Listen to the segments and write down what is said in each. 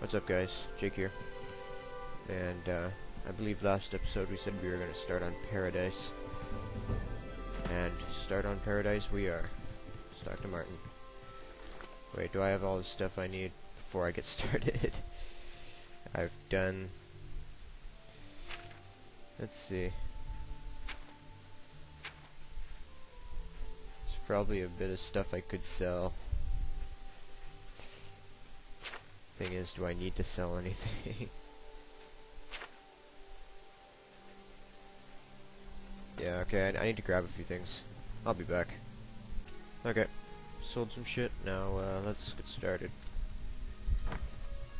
What's up guys? Jake here. And uh, I believe last episode we said we were going to start on Paradise. And start on Paradise we are. Talk to Martin. Wait, do I have all the stuff I need before I get started? I've done... Let's see. There's probably a bit of stuff I could sell. Thing is, do I need to sell anything? yeah, okay, I, I, need to grab a few things. I'll be back. Okay, sold some shit, now uh, let's get started.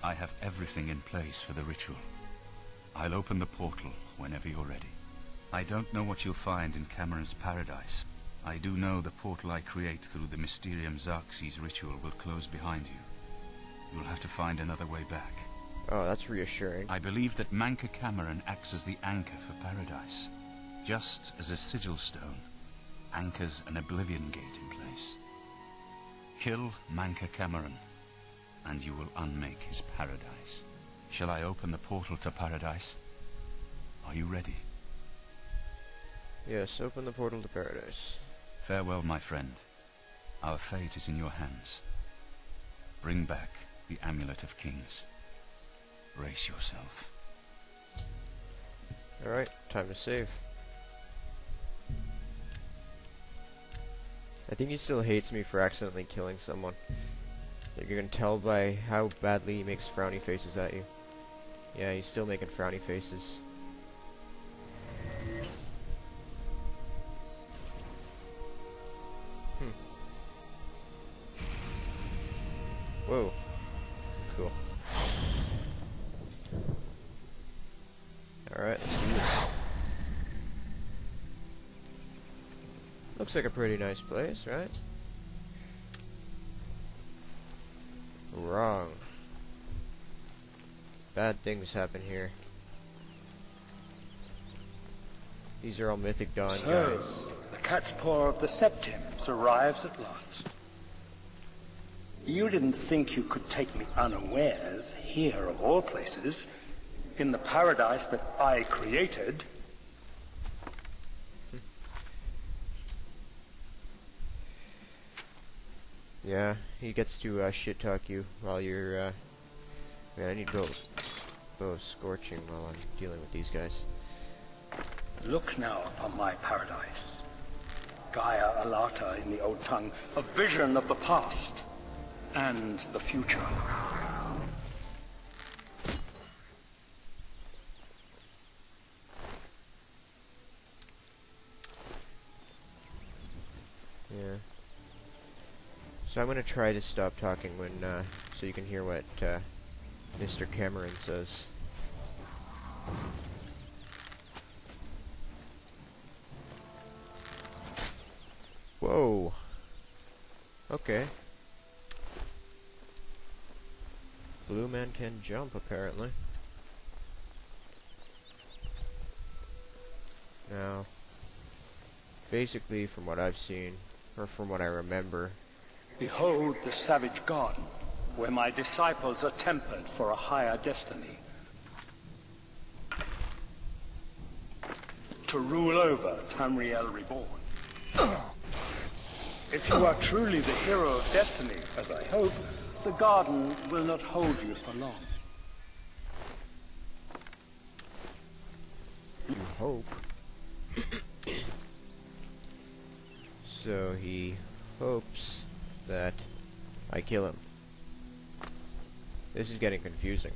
I have everything in place for the ritual. I'll open the portal whenever you're ready. I don't know what you'll find in Camoran's paradise. I do know the portal I create through the Mysterium Xarxes ritual will close behind you. You'll have to find another way back. Oh, that's reassuring. I believe that Mankar Camoran acts as the anchor for paradise. Just as a sigil stone anchors an oblivion gate in place. Kill Mankar Camoran, and you will unmake his paradise. Shall I open the portal to paradise? Are you ready? Yes, open the portal to paradise. Farewell, my friend. Our fate is in your hands. Bring back the Amulet of Kings. Brace yourself. Alright, time to save. I think he still hates me for accidentally killing someone. Like you can tell by how badly he makes frowny faces at you. Yeah, he's still making frowny faces. Looks like a pretty nice place, right? Wrong. Bad things happen here. These are all Mythic Dawn so, guys. the cat's paw of the Septims arrives at last. You didn't think you could take me unawares, here of all places, in the paradise that I created. Yeah, he gets to uh, shit talk you while you're. Uh... Man, I need to go, scorching while I'm dealing with these guys. Look now upon my paradise. Gaiar Alata in the old tongue, a vision of the past and the future. Yeah. So I'm gonna try to stop talking when, uh, so you can hear what, uh, Mr. Camoran says. Whoa. Okay. Blue man can jump, apparently. Now, basically, from what I've seen, or from what I remember, Behold the savage garden, where my disciples are tempered for a higher destiny. To rule over Tamriel Reborn. if you are truly the hero of destiny, as I hope, the garden will not hold you for long. You hope. so he hopes that I kill him. This is getting confusing.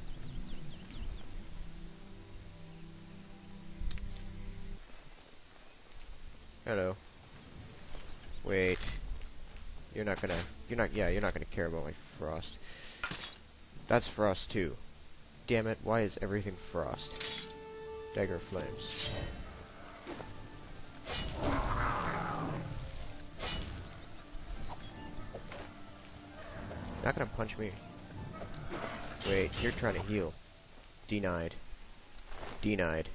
Hello. Wait. You're not gonna... You're not... Yeah, you're not gonna care about my frost. That's frost too. Damn it, why is everything frost? Dagger flames. Not gonna punch me. Wait, you're trying to heal. Denied. Denied.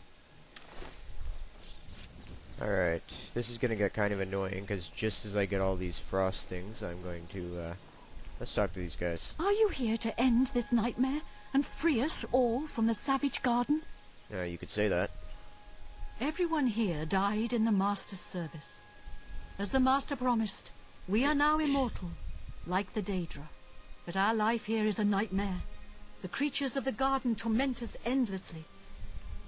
Alright, this is gonna get kind of annoying, because just as I get all these frost things, I'm going to, uh... Let's talk to these guys. Are you here to end this nightmare? and free us all from the savage garden? Yeah, you could say that. Everyone here died in the Master's service. As the Master promised, we are now immortal, like the Daedra. But our life here is a nightmare. The creatures of the garden torment us endlessly.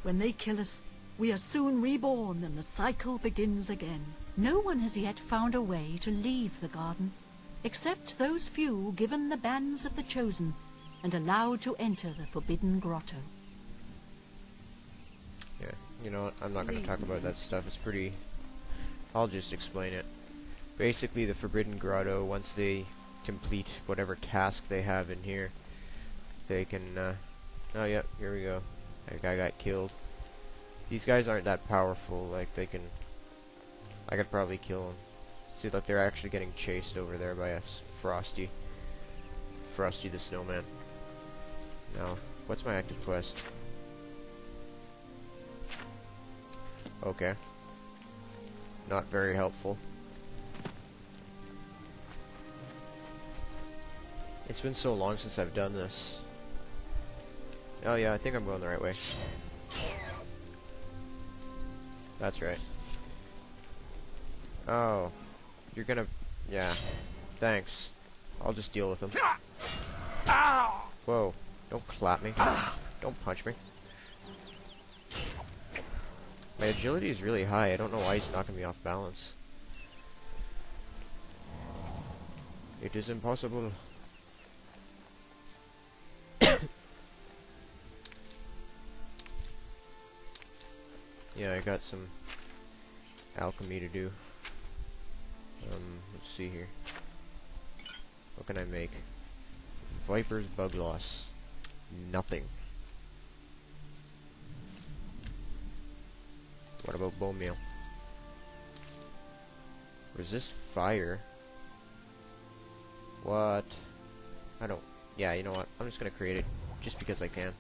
When they kill us, we are soon reborn and the cycle begins again. No one has yet found a way to leave the garden, except those few given the bands of the Chosen and allowed to enter the Forbidden Grotto. Yeah, you know what? I'm not going to talk about that stuff. It's pretty... I'll just explain it. Basically, the Forbidden Grotto, once they complete whatever task they have in here, they can, uh... Oh, yep, here we go. That guy got killed. These guys aren't that powerful, like, they can... I could probably kill them. See, look, they're actually getting chased over there by a Frosty. Frosty the Snowman. Now, what's my active quest? Okay. Not very helpful. It's been so long since I've done this. Oh yeah, I think I'm going the right way. That's right. Oh. You're gonna... Yeah. Thanks. I'll just deal with him. Whoa. Don't clap me. Don't punch me. My agility is really high. I don't know why he's knocking me off balance. It is impossible. Yeah, I got some alchemy to do. Um, let's see here. What can I make? Viper's bugloss. Nothing. What about bone meal? Resist fire. What? I don't... Yeah, you know what? I'm just gonna create it just because I can.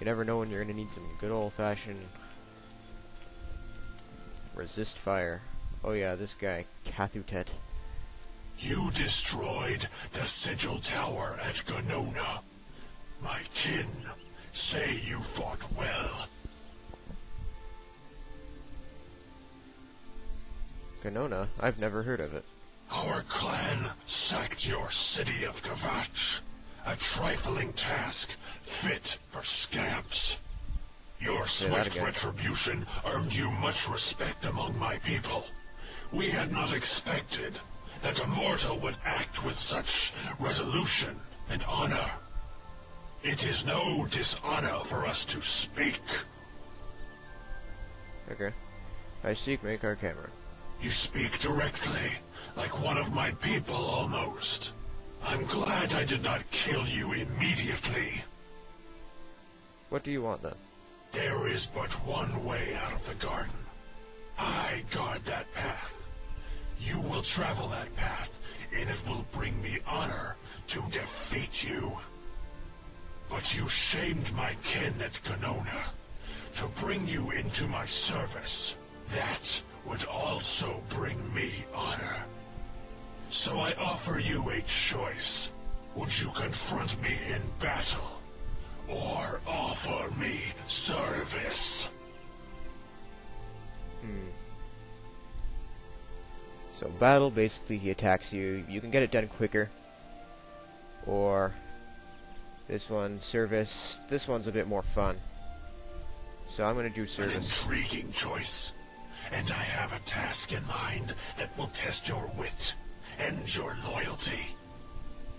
You never know when you're gonna need some good old-fashioned resist fire. Oh yeah, this guy, Kathutet. You destroyed the Sigil Tower at Ganona. My kin say you fought well. Ganona? I've never heard of it. Our clan sacked your city of Kvatch. A trifling task, fit for scamps. Your swift retribution earned you much respect among my people. We had not expected that a mortal would act with such resolution and honor. It is no dishonor for us to speak. Okay. I seek Mankar Camoran. You speak directly, like one of my people almost. I'm glad I did not kill you immediately. What do you want then? There is but one way out of the garden. I guard that path. You will travel that path, and it will bring me honor to defeat you. But you shamed my kin at Ganona. To bring you into my service, that would also bring me honor. So I offer you a choice. Would you confront me in battle? Or offer me service? Hmm. So battle, basically he attacks you. You can get it done quicker. Or this one, service. This one's a bit more fun. So I'm gonna do An service. intriguing choice. And I have a task in mind that will test your wit and your loyalty.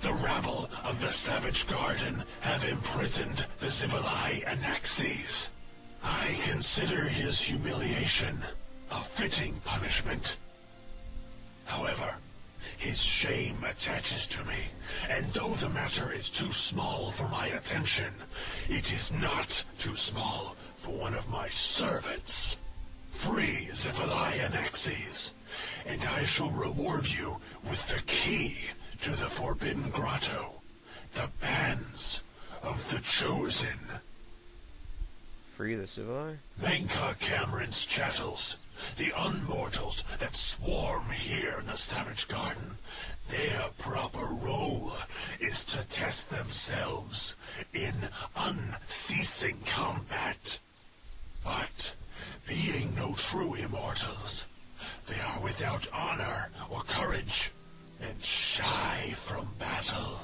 The rabble of the Savage Garden have imprisoned the Xivilai Anaxes. I consider his humiliation a fitting punishment. However, his shame attaches to me, and though the matter is too small for my attention, it is not too small for one of my servants. Free Xivilai Anaxes, and I shall reward you with the key to the Forbidden Grotto, the bands of the Chosen. Free the Xivilai? Mankar Camoran's chattels. the unmortals that swarm here in the Savage Garden, their proper role is to test themselves in unceasing combat. But, being no true immortals, they are without honor or courage, and shy from battle.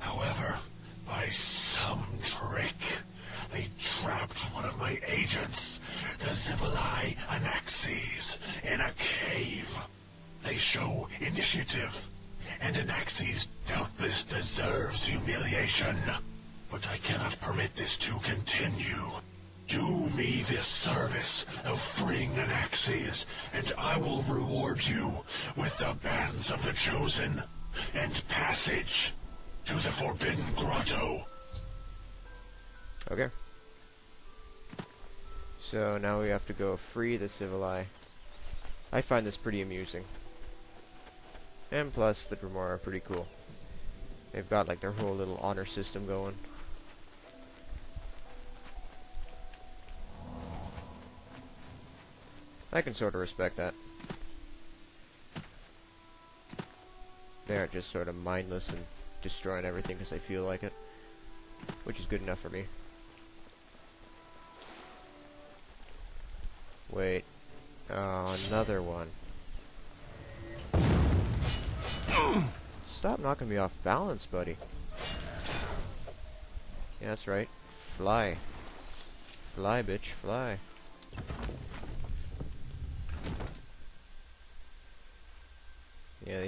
However, by some trick, they trapped one of my agents, the Xivilai Anaxes, in a cave. They show initiative, and Anaxes doubtless deserves humiliation. But I cannot permit this to continue. Do me this service of freeing Anaxes, and I will reward you with the bands of the Chosen and passage to the Forbidden Grotto. Okay. So now we have to go free the Xivilai. I find this pretty amusing. And plus, the Dremora are pretty cool. They've got like their whole little honor system going. I can sort of respect that. They aren't just sort of mindless and destroying everything because they feel like it. Which is good enough for me. Wait. Oh, another one. Stop knocking me off balance, buddy. Yeah, that's right. Fly. Fly, bitch, fly.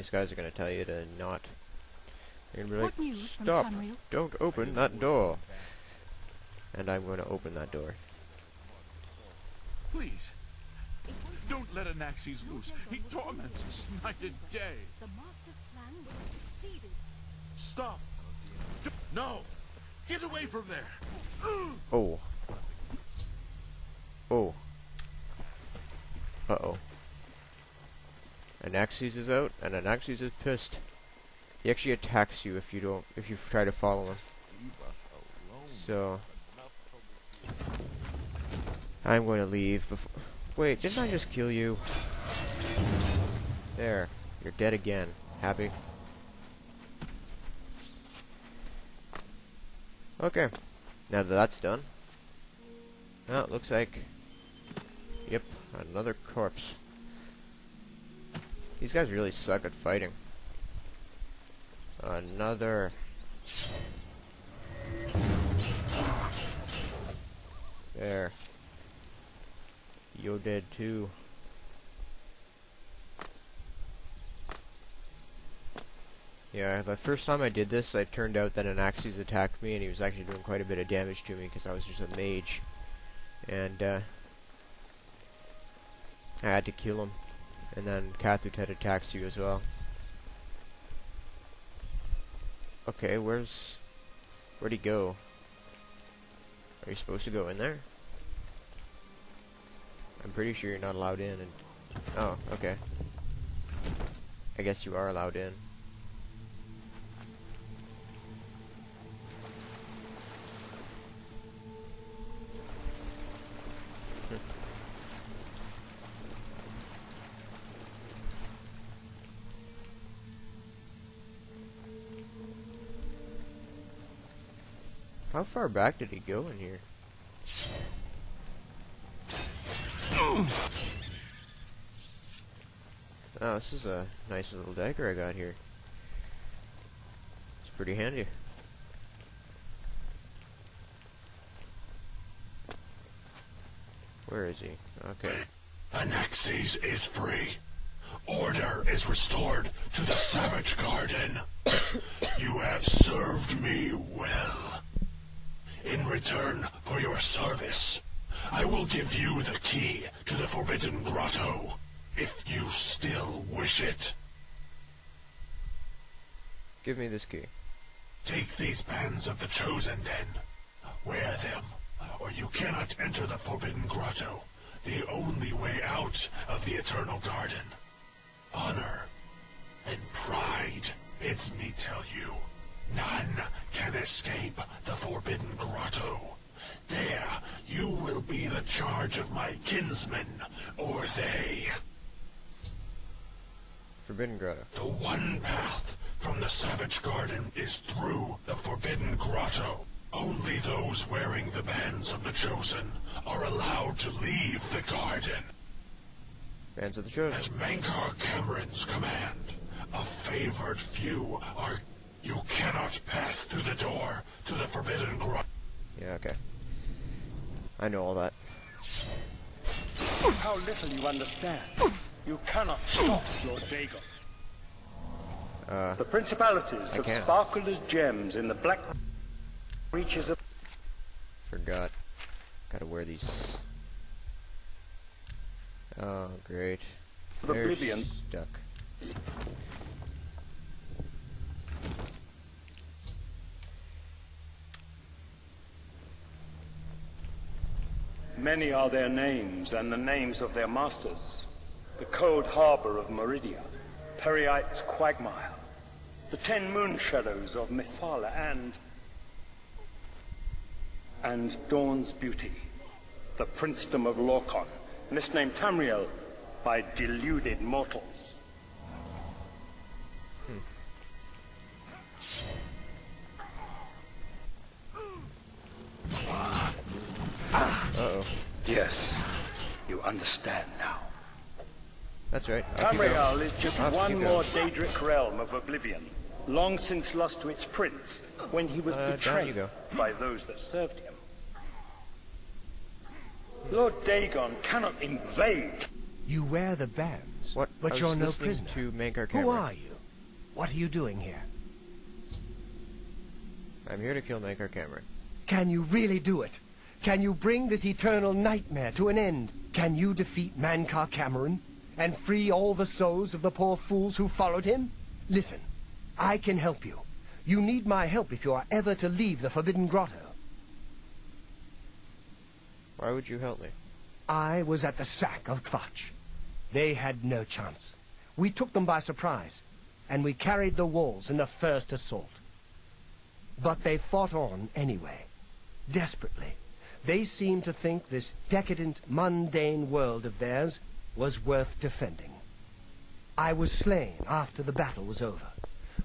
These guys are gonna tell you to not. They're gonna be like, news stop! Don't open that door. And I'm gonna open that door. Please, don't let Anaxes loose. He torments us night and day. The Master's plan will have succeeded. Stop. D- No. Get away from there. Oh. Oh. Uh-oh. Anaxes is out, and Anaxes is pissed. He actually attacks you if you don't, if you try to follow him. So, I'm going to leave before. Wait, didn't I just kill you? There, you're dead again. Happy? Okay, now that that's done. Well, it looks like. Yep, another corpse. These guys really suck at fighting. Another. There. You're dead too. Yeah, the first time I did this, it turned out that Anaxes attacked me, and he was actually doing quite a bit of damage to me because I was just a mage. And, uh, I had to kill him. And then Kathutet attacks you as well. Okay, where's... Where'd he go? Are you supposed to go in there? I'm pretty sure you're not allowed in and... Oh, okay. I guess you are allowed in. How far back did he go in here? Oh, this is a nice little dagger I got here. It's pretty handy. Where is he? Okay. Anaxes is free. Order is restored to the Savage Garden. you have served me well. In return for your service, I will give you the key to the Forbidden Grotto, if you still wish it. Give me this key. Take these bands of the Chosen, then. Wear them, or you cannot enter the Forbidden Grotto, the only way out of the Eternal Garden. Honor and pride, it's me tell you. None can escape the Forbidden Grotto. There, you will be the charge of my kinsmen, or they. Forbidden Grotto. The one path from the Savage Garden is through the Forbidden Grotto. Only those wearing the bands of the Chosen are allowed to leave the garden. Bands of the Chosen. At Mankar Camoran's command, a favored few are... You cannot pass through the door to the Forbidden Grotto. Yeah, okay. I know all that. How little you understand. You cannot stop Lord Dagon. Uh, The principalities have sparkled as gems in the black reaches of forgot. Gotta wear these. Oh, great. They're oblivion. stuck. Many are their names and the names of their masters. The cold harbor of Meridia, Peryite's quagmire, the ten moon shadows of Mythala, and and Dawn's beauty, the princedom of Lorkhan, misnamed Tamriel by deluded mortals. Hmm. Ah. Ah. Uh-oh. Yes, you understand now. That's right. Off you go. Tamriel is just one more Daedric realm of oblivion, long since lost to its prince when he was Uh, betrayed by those that served him. Lord Dagon cannot invade. You wear the bands, What? but you're no listening prisoner. to Mankar Who are you? What are you doing here? I'm here to kill Mankar Camoran. Can you really do it? Can you bring this eternal nightmare to an end? Can you defeat Mankar Camoran and free all the souls of the poor fools who followed him? Listen, I can help you. You need my help if you are ever to leave the Forbidden Grotto. Why would you help me? I was at the sack of Kvatch. They had no chance. We took them by surprise, and we carried the walls in the first assault. But they fought on anyway, desperately. They seemed to think this decadent, mundane world of theirs was worth defending. I was slain after the battle was over.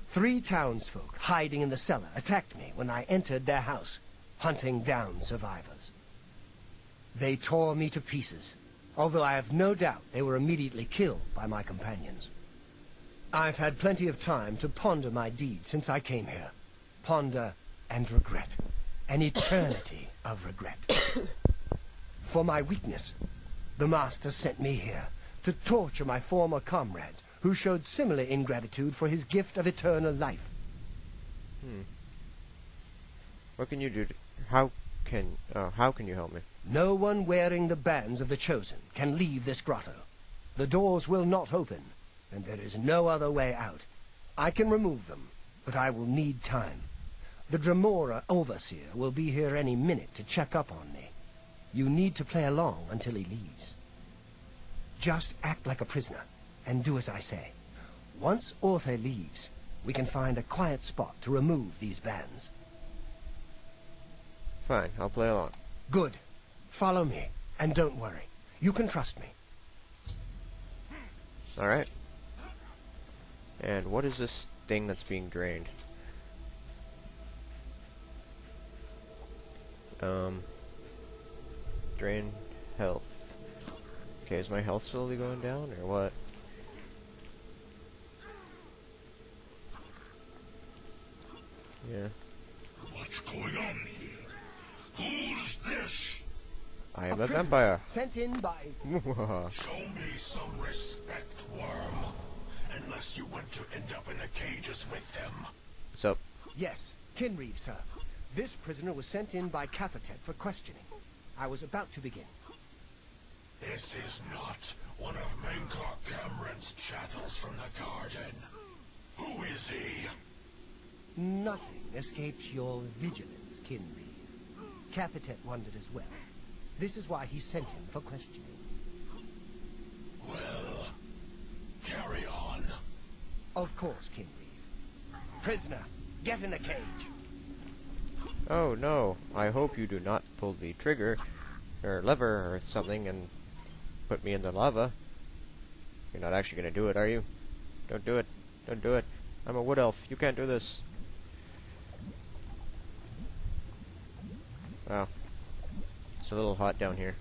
Three townsfolk hiding in the cellar attacked me when I entered their house, hunting down survivors. They tore me to pieces, although I have no doubt they were immediately killed by my companions. I've had plenty of time to ponder my deed since I came here. Ponder and regret. An eternity of regret. For my weakness, the Master sent me here to torture my former comrades who showed similar ingratitude for his gift of eternal life. Hmm. What can you do? To, how can? Oh, how can you help me? No one wearing the bands of the Chosen can leave this grotto. The doors will not open, and there is no other way out. I can remove them, but I will need time. The Dremora Overseer will be here any minute to check up on me. You need to play along until he leaves. Just act like a prisoner, and do as I say. Once Orthe leaves, we can find a quiet spot to remove these bands. Fine, I'll play along. Good. Follow me, and don't worry. You can trust me. All right. And what is this thing that's being drained? Um. Drain health. Okay, is my health slowly going down, or what? Yeah, What's going on here? Who's this? I am a, prisoner vampire. Sent in by... Show me some respect, worm. Unless you want to end up in the cages with them. What's up? Yes, Kynreeve, sir. This prisoner was sent in by Kathutet for questioning. I was about to begin. This is not one of Mankar Camoran's chattels from the garden. Who is he? Nothing escapes your vigilance, Kynreeve. Kathutet wondered as well. This is why he sent him for questioning. Well, carry on. Of course, Kynreeve. Prisoner, get in the cage. Oh no, I hope you do not pull the trigger, or lever, or something, and put me in the lava. You're not actually gonna do it, are you? Don't do it. Don't do it. I'm a wood elf. You can't do this. Wow. It's a little hot down here.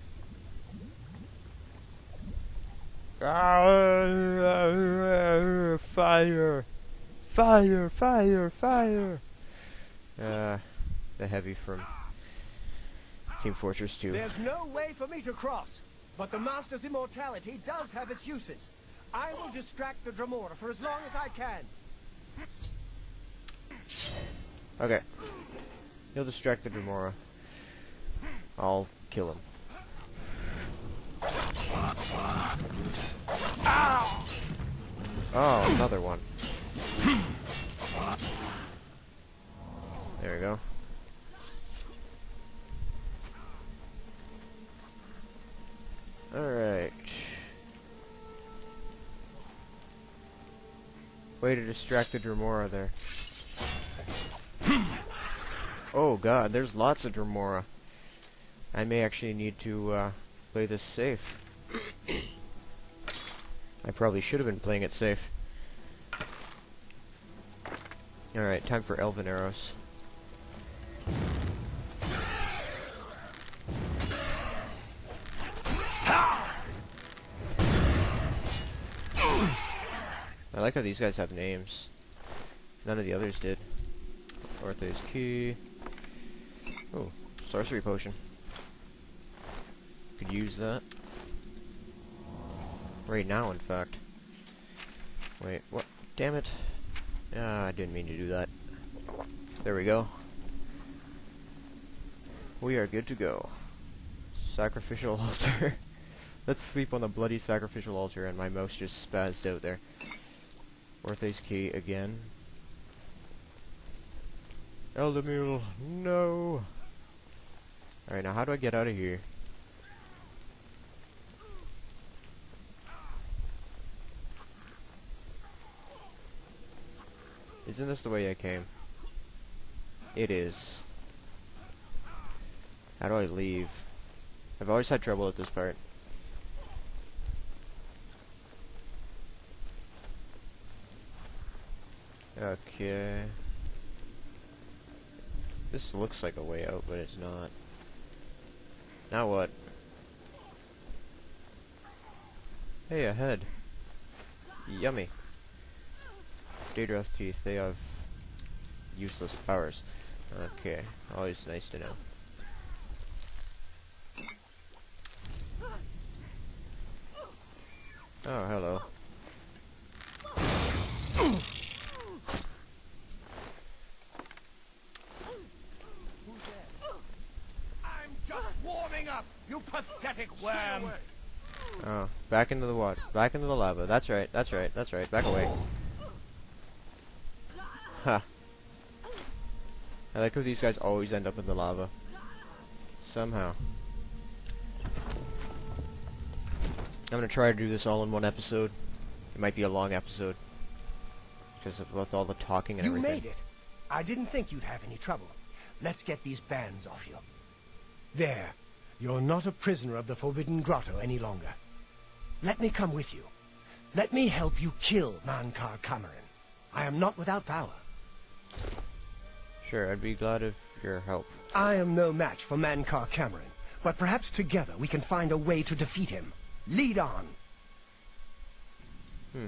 Fire! Fire! Fire! Fire! Uh, the heavy from Team Fortress 2. There's no way for me to cross, but the Master's immortality does have its uses. I will distract the Dremora for as long as I can. Okay. He'll distract the Dremora. I'll kill him. Oh, another one. There we go. Way to distract the Dremora there. Oh god, there's lots of Dremora. I may actually need to uh, play this safe. I probably should have been playing it safe. Alright, time for Elven Arrows. Like how these guys have names. None of the others did. Orthes key. Oh, sorcery potion. Could use that. Right now, in fact. Wait, what? Damn it. Ah, I didn't mean to do that. There we go. We are good to go. Sacrificial altar. Let's sleep on the bloody sacrificial altar, and my mouse just spazzed out there. Orthes key again. Eldamil, no! Alright, now how do I get out of here? Isn't this the way I came? It is. How do I leave? I've always had trouble at this part. Okay. This looks like a way out, but it's not. Now what? Hey, a head. Yummy. Daedroth teeth, they have useless powers. Okay, always nice to know. Oh, hello. I'm just warming up, you pathetic worm! Oh, back into the water. Back into the lava. That's right, that's right, that's right. Back away. Ha. I like how these guys always end up in the lava. Somehow. I'm gonna try to do this all in one episode. It might be a long episode. Because of with all the talking and You everything. made it. I didn't think you'd have any trouble. Let's get these bands off you. There. You're not a prisoner of the Forbidden Grotto any longer. Let me come with you. Let me help you kill Mankar Camoran. I am not without power. Sure, I'd be glad of your help. I am no match for Mankar Camoran, but perhaps together we can find a way to defeat him. Lead on. Hmm.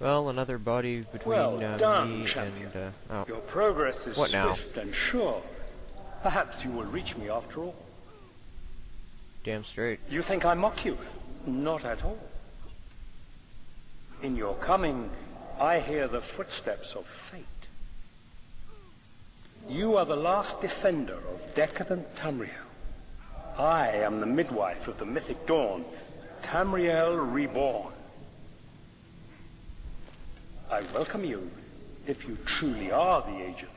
Well, another body between Well uh, done, me champion. and... Uh, oh, Your progress is What now? swift and sure. Perhaps you will reach me after all. Damn straight. You think I mock you? Not at all. In your coming, I hear the footsteps of fate. You are the last defender of decadent Tamriel. I am the midwife of the mythic dawn, Tamriel reborn. I welcome you if you truly are the agent.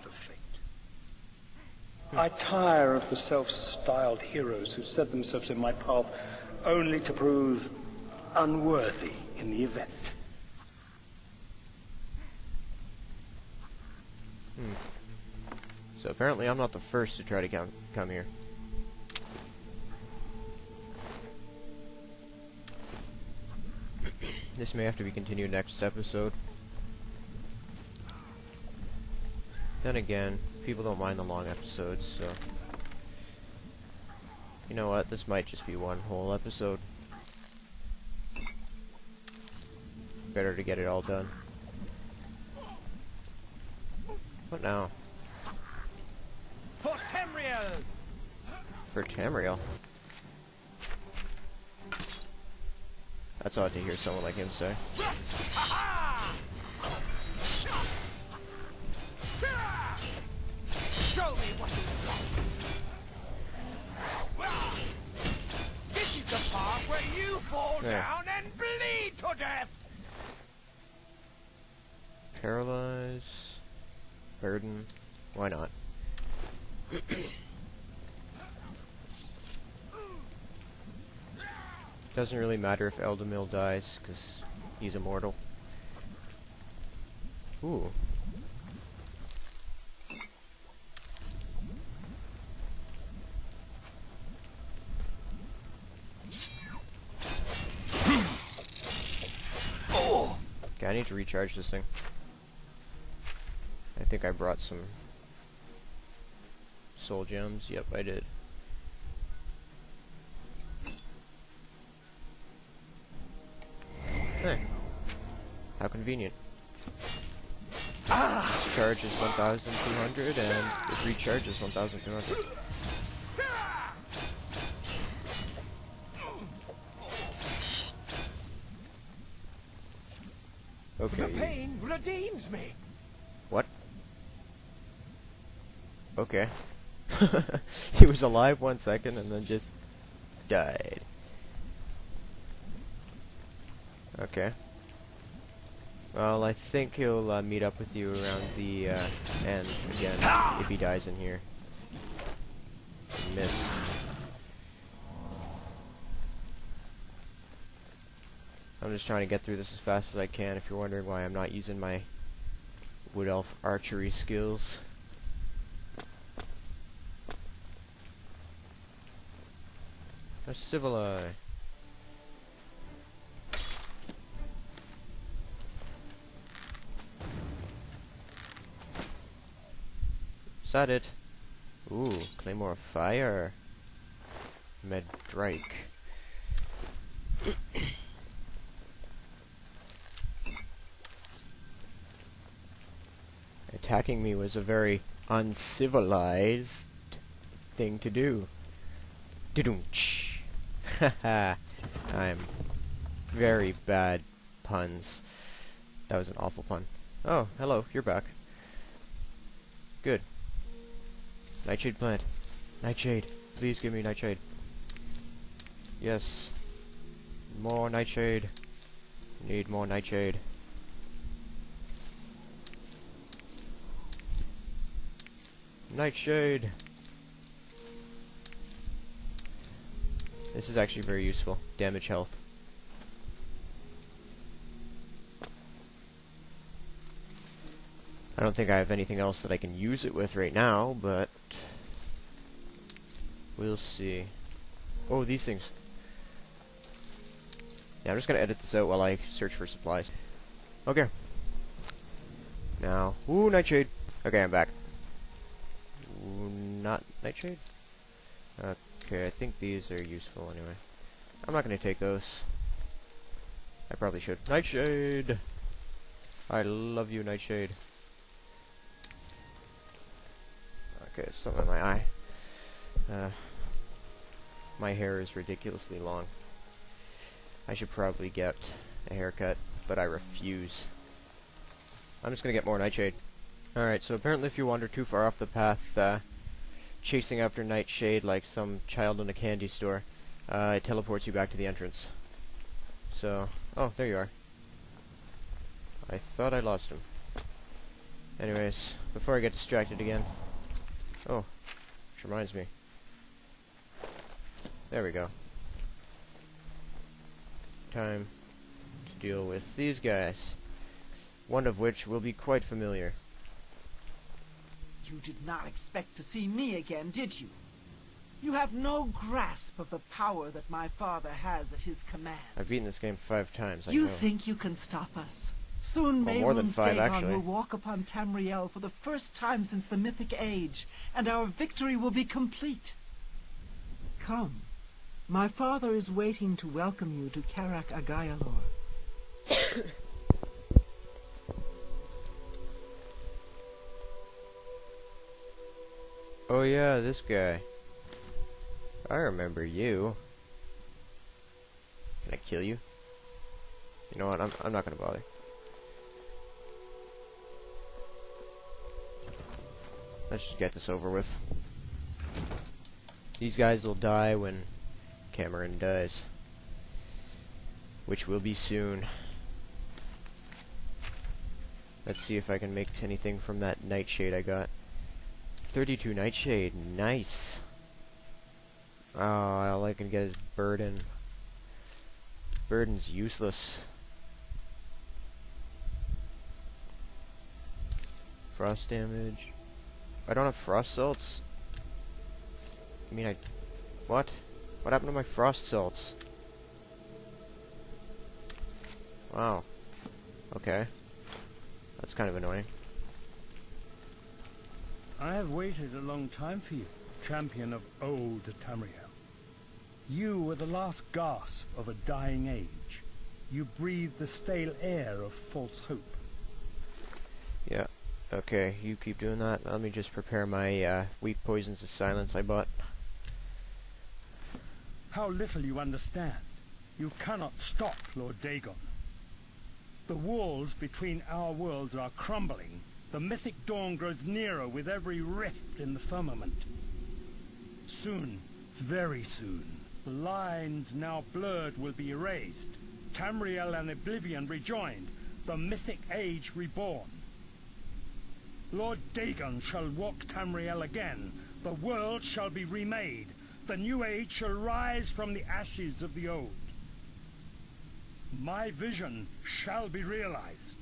I tire of the self-styled heroes who set themselves in my path only to prove unworthy in the event. Hmm. So apparently I'm not the first to try to come, come here. this may have to be continued next episode. Then again, people don't mind the long episodes, so... You know what, this might just be one whole episode. Better to get it all done. What now? For Tamriel! For Tamriel? That's odd to hear someone like him say. There. down and bleed to death. Paralyze. Burden. Why not? Doesn't really matter if Eldamil dies, because he's immortal. Ooh. Okay, I need to recharge this thing. I think I brought some soul gems. Yep, I did. Hey. How convenient. This charge is 1,200 and this recharge is 1,200. Okay. The pain me. What? Okay. he was alive one second and then just died. Okay. Well, I think he'll uh, meet up with you around the uh, end again if he dies in here. Missed. I'm just trying to get through this as fast as I can if you're wondering why I'm not using my Wood Elf archery skills. A Xivilai. Is that it? Ooh, Claymore Fire. Medrake. Attacking me was a very uncivilized thing to do. Dudunch. Haha. I'm very bad puns. That was an awful pun. Oh, hello, you're back. Good. Nightshade plant. Nightshade. Please give me nightshade. Yes. More nightshade. Need more nightshade. Nightshade. This is actually very useful. Damage health. I don't think I have anything else that I can use it with right now, but we'll see. Oh, these things. Yeah, I'm just gonna edit this out while I search for supplies. Okay. Now, ooh, nightshade. Okay, I'm back. Nightshade. Okay, I think these are useful anyway. I'm not gonna take those. I probably should. Nightshade. I love you, Nightshade. Okay, something in my eye. Uh, my hair is ridiculously long. I should probably get a haircut, but I refuse. I'm just gonna get more Nightshade. Alright, so apparently if you wander too far off the path, uh, chasing after Nightshade like some child in a candy store, uh, it teleports you back to the entrance. So, oh, there you are. I thought I lost him. Anyways, before I get distracted again. Oh, which reminds me. There we go. Time to deal with these guys. One of which will be quite familiar. You did not expect to see me again, did you? You have no grasp of the power that my father has at his command. I've beaten this game five times. I you know. think you can stop us? Soon Well, more than Mehrunes five, Dagon will walk upon Tamriel for the first time since the Mythic Age, and our victory will be complete. Come. My father is waiting to welcome you to Carac Agaialor. Oh yeah, this guy. I remember you. Can I kill you? You know what? I'm I'm not gonna bother. Let's just get this over with. These guys will die when Camoran dies. Which will be soon. Let's see if I can make anything from that nightshade I got. 32 Nightshade, nice. Oh, all I can get is Burden. Burden's useless. Frost damage. I don't have frost salts. I mean, I... What? What happened to my frost salts? Wow. Okay. That's kind of annoying. I have waited a long time for you, champion of old Tamriel. You were the last gasp of a dying age. You breathed the stale air of false hope. Yeah. Okay, you keep doing that. Let me just prepare my uh, weak poisons of silence I bought. How little you understand. You cannot stop Lord Dagon. The walls between our worlds are crumbling. The mythic dawn grows nearer with every rift in the firmament. Soon, very soon, the lines now blurred will be erased. Tamriel and Oblivion rejoined, the mythic age reborn. Lord Dagon shall walk Tamriel again. The world shall be remade. The new age shall rise from the ashes of the old. My vision shall be realized.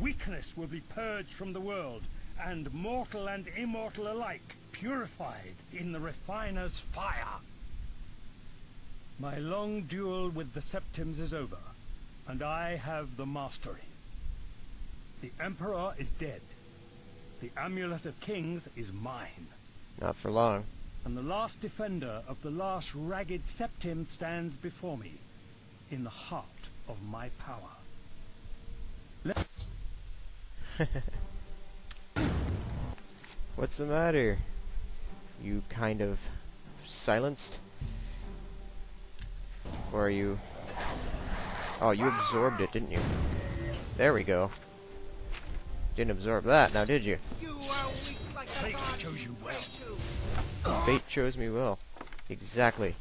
Weakness will be purged from the world, and mortal and immortal alike purified in the refiner's fire. My long duel with the Septims is over, and I have the mastery. The Emperor is dead. The Amulet of Kings is mine. Not for long. And the last defender of the last ragged Septim stands before me, in the heart of my power. What's the matter? You kind of silenced? Or are you... Oh, you absorbed it, didn't you? There we go. Didn't absorb that, now did you? Fate chose you well. Fate chose me well. Exactly.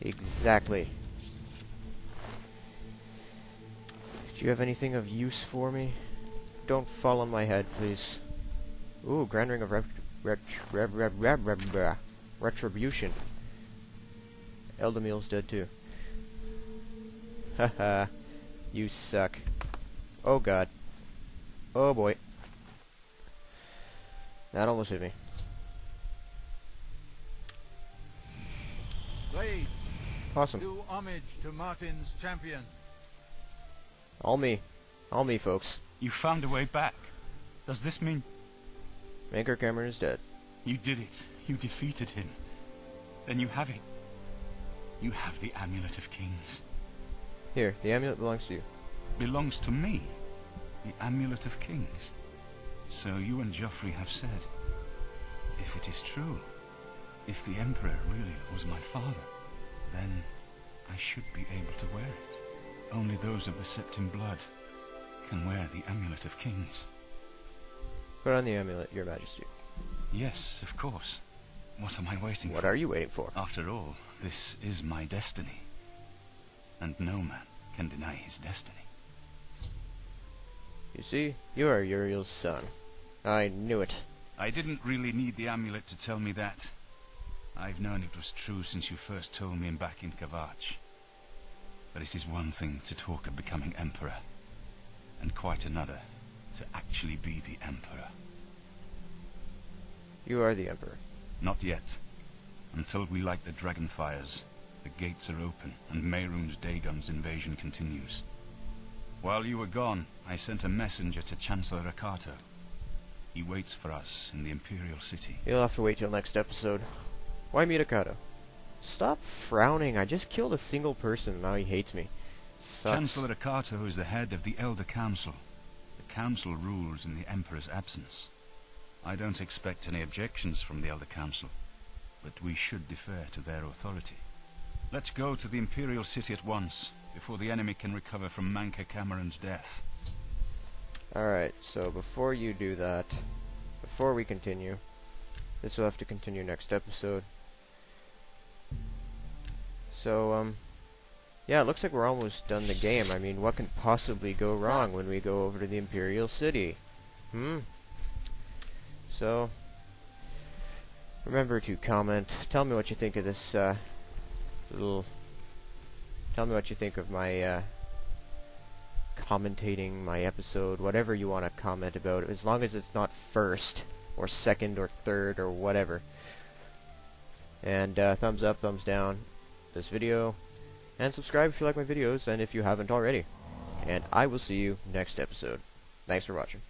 Exactly. Do you have anything of use for me? Don't fall on my head, please. Ooh, Grand Ring of ret ret ret ret ret ret ret Retribution. Eldamil's dead too. Haha. you suck. Oh god. Oh boy. That almost hit me. Blades, Awesome. do homage to Martin's champion. All me. All me, folks. You found a way back. Does this mean Mankar Camoran is dead. you did it? You defeated him. Then you have it. You have the Amulet of Kings. Here, the amulet belongs to you. Belongs to me. The Amulet of Kings. So you and Jauffre have said. If it is true, if the Emperor really was my father, then I should be able to wear it. Only those of the Septim blood can wear the Amulet of Kings. Put on the amulet, your majesty. Yes, of course. What am I waiting for? What for? are you waiting for? After all, this is my destiny. And no man can deny his destiny. You see, you are Uriel's son. I knew it. I didn't really need the amulet to tell me that. I've known it was true since you first told me back in Kvatch. But it is one thing to talk of becoming Emperor, and quite another to actually be the Emperor. You are the Emperor. Not yet. Until we light the dragon fires, the gates are open, and Mehrunes Dagon's invasion continues. While you were gone, I sent a messenger to Chancellor Ocato. He waits for us in the Imperial City. You'll have to wait till next episode. Why Mikado? Stop frowning. I just killed a single person. Now he hates me. Sucks. Chancellor Ocato is the head of the Elder Council. The Council rules in the Emperor's absence. I don't expect any objections from the Elder Council, but we should defer to their authority. Let's go to the Imperial City at once, before the enemy can recover from Mankar Camoran's death. Alright, so before you do that, before we continue, this will have to continue next episode. So, um, yeah, it looks like we're almost done the game. I mean, what can possibly go wrong when we go over to the Imperial City? Hmm? So, remember to comment. Tell me what you think of this, uh, little... Tell me what you think of my, uh, commentating my episode, whatever you want to comment about, as long as it's not first, or second, or third, or whatever. And, uh, thumbs up, thumbs down, this video, and subscribe if you like my videos, and if you haven't already. And I will see you next episode. Thanks for watching.